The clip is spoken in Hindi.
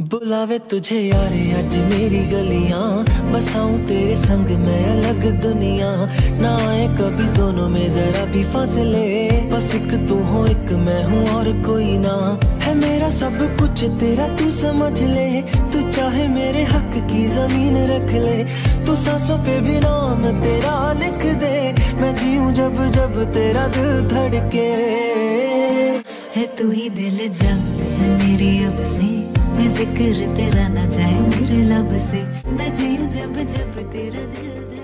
बुलावे तुझे यारे, आज मेरी गलियाँ। बसाऊं तेरे संग, मैं अलग दुनिया। ना आए कभी दोनों में, जरा भी फासले। बस एक तू हो, एक मैं हूँ, और कोई ना। है मेरा सब कुछ, तेरा तू समझ ले। तू चाहे मेरे हक की ज़मीन रख ले। तू सांसों पे भी नाम तेरा लिख दे। मैं जीऊं जब जब तेरा दिल धड़के। है तू ही दिल जब मेरी अब से। मैं ज़िक्र तेरा न जाए मेरे लब से। मैं जीऊँ जब जब तेरा दिल